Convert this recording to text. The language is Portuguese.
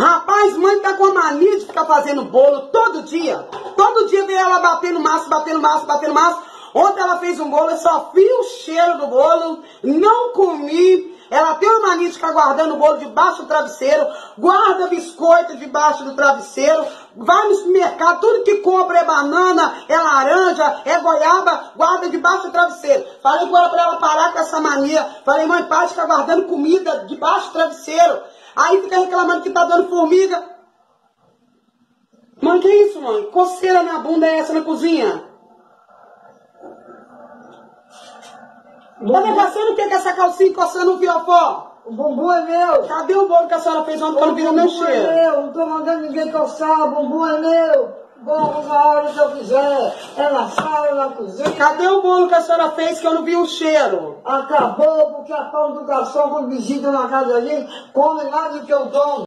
Rapaz, mãe tá com a mania de ficar fazendo bolo todo dia. Todo dia vem ela batendo massa, batendo massa, batendo massa. Ontem ela fez um bolo, eu só vi o cheiro do bolo, não comi. Ela tem uma mania de ficar guardando o bolo debaixo do travesseiro, guarda biscoito debaixo do travesseiro, vai no supermercado, tudo que compra é banana, é laranja, é goiaba, guarda debaixo do travesseiro. Falei ela para ela parar com essa mania. Falei, mãe, para de ficar guardando comida debaixo do travesseiro. Aí fica reclamando que tá dando formiga. Mãe, que isso, mãe? Coceira na bunda é essa na cozinha? Tá negociando o que com essa calcinha coçando o fiofó? O bumbum é meu. Cadê o bolo que a senhora fez ontem que eu não vi no meu bumbum é cheiro? meu. Não tô mandando ninguém coçar. O bumbum é meu. Bom, na hora que eu quiser. É na sala, na cozinha. Cadê o bolo que a senhora fez que eu não vi o cheiro? Acabou porque a pão do garçom, quando visita na casa da gente, come mais do que o dono.